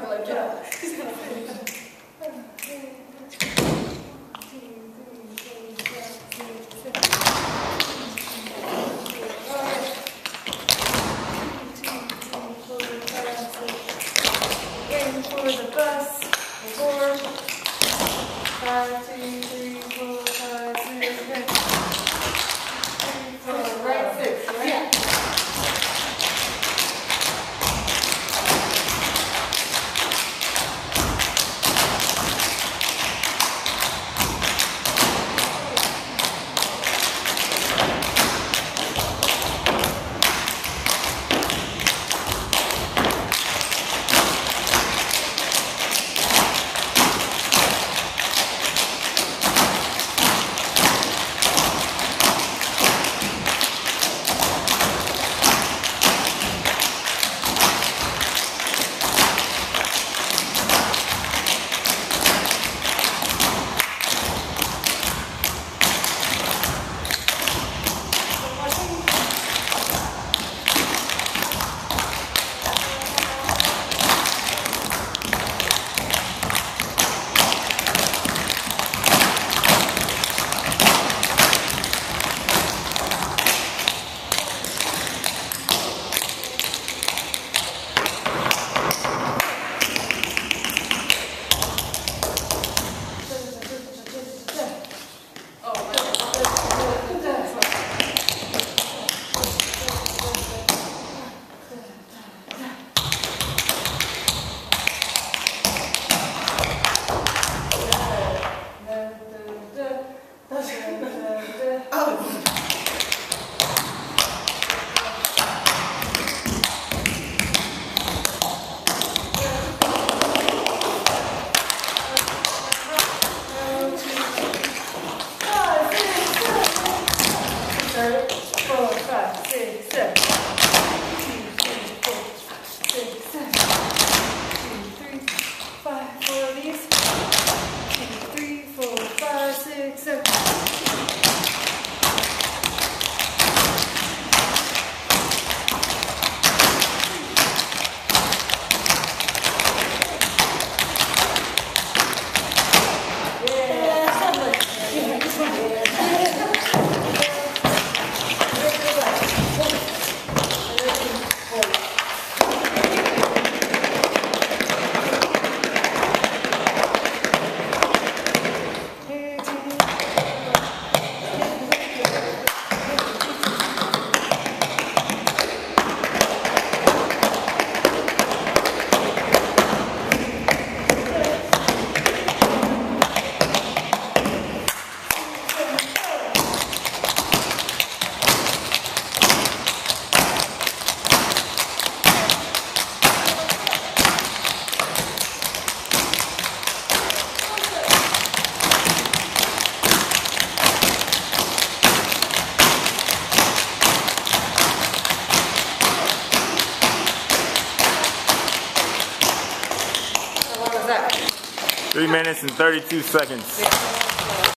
that. He's gonna. Waiting for the bus. Four, five, two, three, Four, five, six, seven. Two, three, four, six, seven. Two, three, five, four of these. Two, three, four, five, six, seven. Three minutes and 32 seconds.